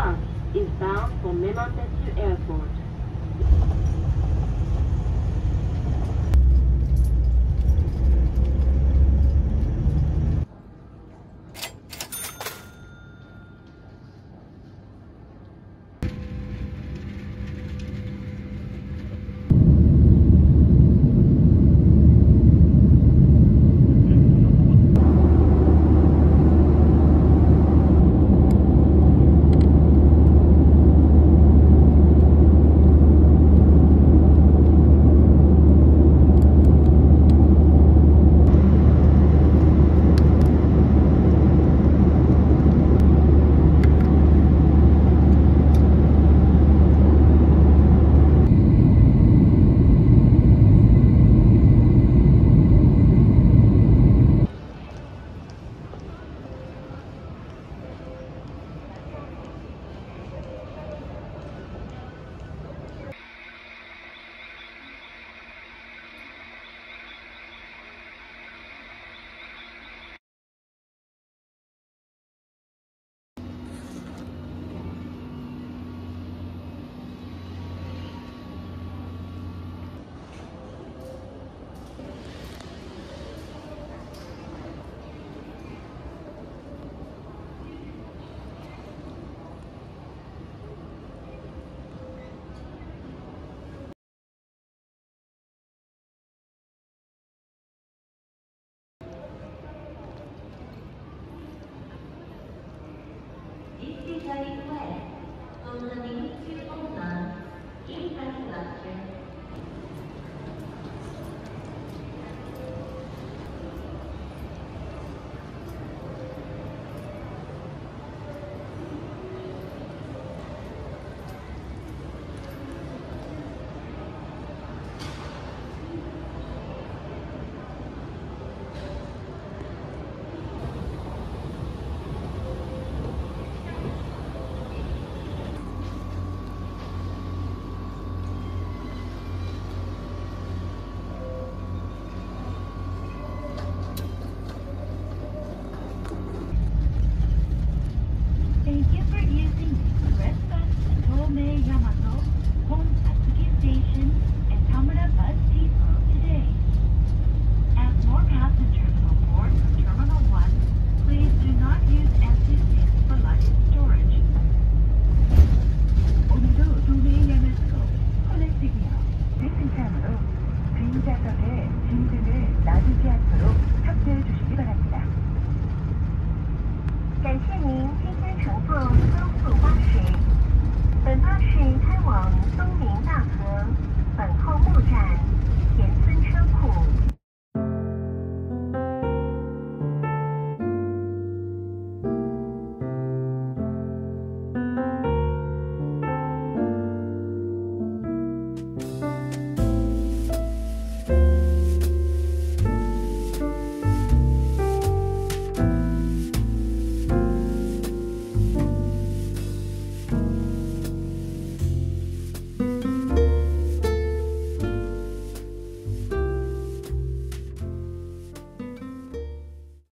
bus is bound for Memontesu Airport. playing well on the new field of 좌석에 짐들을 놔두지 않도록 협조해 주시기 바랍니다. 感谢您今天乘坐高速巴士。本巴士开往东明大河，本后木站，沿自